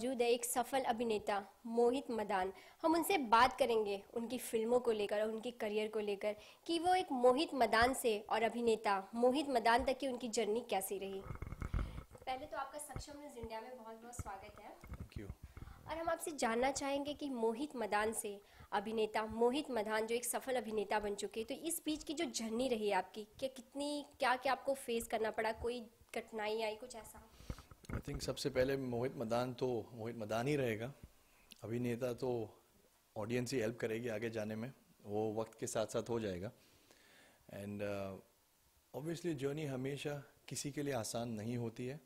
मौजूद है एक सफल अभिनेता मोहित मदान। हम उनसे बात करेंगे उनकी फ़िल्मों को लेकर और उनके करियर को लेकर कि वो एक मोहित मदान से और अभिनेता मोहित मदान तक की उनकी जर्नी कैसी रही। पहले तो आपका सक्षम न्यूज़ इंडिया में बहुत बहुत स्वागत है। थैंक यू और हम आपसे जानना चाहेंगे कि मोहित मदान से अभिनेता मोहित मदान जो एक सफल अभिनेता बन चुके तो इस बीच की जो जर्नी रही आपकी क्या कितनी क्या क्या आपको फेस करना पड़ा कोई कठिनाई आई कुछ ऐसा? आई थिंक सबसे पहले मोहित मदान तो मोहित मदान ही रहेगा। अभिनेता तो ऑडियंस ही हेल्प करेगी आगे जाने में। वो वक्त के साथ साथ हो जाएगा। एंड ऑब्वियसली जर्नी हमेशा किसी के लिए आसान नहीं होती है।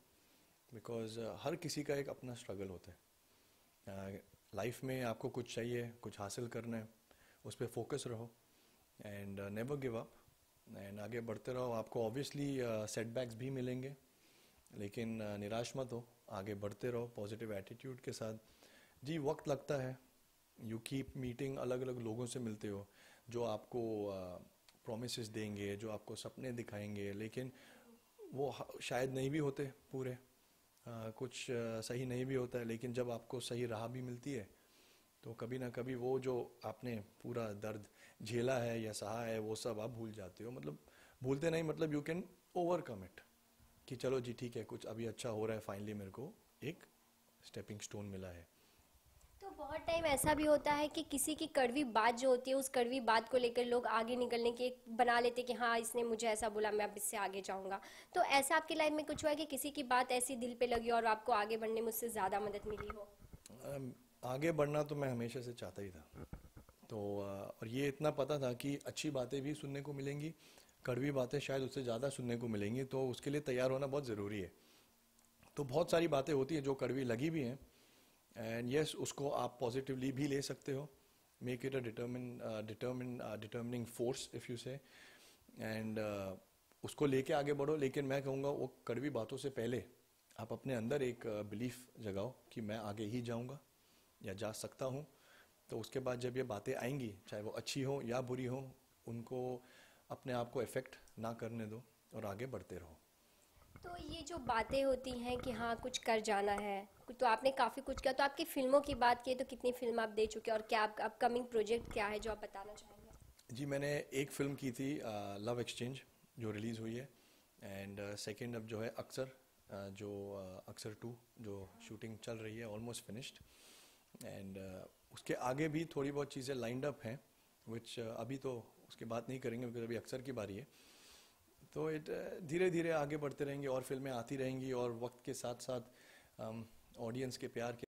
बिकॉज़ uh, हर किसी का एक अपना स्ट्रगल होता है। लाइफ uh, में आपको कुछ चाहिए कुछ हासिल करना है उस पर फोकस रहो। And never give up and आगे बढ़ते रहो। आपको ऑब्वियसली सेटबैक्स uh, भी मिलेंगे। लेकिन uh, निराश मत हो आगे बढ़ते रहो पॉजिटिव एटीट्यूड के साथ। जी वक्त लगता है। यू कीप मीटिंग अलग अलग लोगों से मिलते हो जो आपको प्रोमिस uh, देंगे जो आपको सपने दिखाएँगे लेकिन वो शायद नहीं भी होते पूरे। आ, कुछ आ, सही नहीं भी होता है लेकिन जब आपको सही राह भी मिलती है तो कभी ना कभी वो जो आपने पूरा दर्द झेला है या सहा है वो सब आप भूल जाते हो। मतलब भूलते नहीं मतलब यू कैन ओवरकम इट कि चलो जी ठीक है कुछ अभी अच्छा हो रहा है फाइनली मेरे को एक स्टेपिंग स्टोन मिला है। तो बहुत टाइम ऐसा भी होता है कि किसी की कड़वी बात जो होती है उस कड़वी बात को लेकर लोग आगे निकलने की एक बना लेते हैं कि हाँ इसने मुझे ऐसा बोला मैं अब इससे आगे जाऊँगा। तो ऐसा आपकी लाइफ में कुछ हुआ है कि किसी की बात ऐसी दिल पे लगी और आपको आगे बढ़ने में उससे ज़्यादा मदद मिली हो? आगे बढ़ना तो मैं हमेशा से चाहता ही था। तो और ये इतना पता था कि अच्छी बातें भी सुनने को मिलेंगी कड़वी बातें शायद उससे ज़्यादा सुनने को मिलेंगी तो उसके लिए तैयार होना बहुत ज़रूरी है। तो बहुत सारी बातें होती हैं जो कड़वी लगी भी हैं एंड यस उसको आप पॉजिटिवली भी ले सकते हो। Make it a determine determine determining force if you say and उसको लेके आगे बढ़ो, लेकिन मैं कहूँगा वो कड़वी बातों से पहले आप अपने अंदर एक बिलीफ जगाओ कि मैं आगे ही जाऊँगा या जा सकता हूँ। तो उसके बाद जब ये बातें आएँगी, चाहे वो अच्छी हो या बुरी हो, उनको अपने आप को इफ़ेक्ट ना करने दो और आगे बढ़ते रहो। तो ये जो बातें होती हैं कि हाँ कुछ कर जाना है तो आपने काफ़ी कुछ किया तो आपकी फ़िल्मों की बात की तो कितनी फ़िल्म आप दे चुके हैं और क्या आप अपकमिंग प्रोजेक्ट क्या है जो आप बताना चाहेंगे? जी मैंने एक फ़िल्म की थी लव एक्सचेंज जो रिलीज़ हुई है एंड सेकेंड अब जो है अक्सर uh, जो अक्सर टू जो शूटिंग चल रही है ऑलमोस्ट फिनिश्ड एंड उसके आगे भी थोड़ी बहुत चीज़ें लाइंड अप हैं विच अभी तो उसकी बात नहीं करेंगे बिकॉज़ अभी अक्सर की बारी है। तो इट धीरे धीरे आगे बढ़ते रहेंगे और फ़िल्में आती रहेंगी और वक्त के साथ साथ ऑडियंस के प्यार के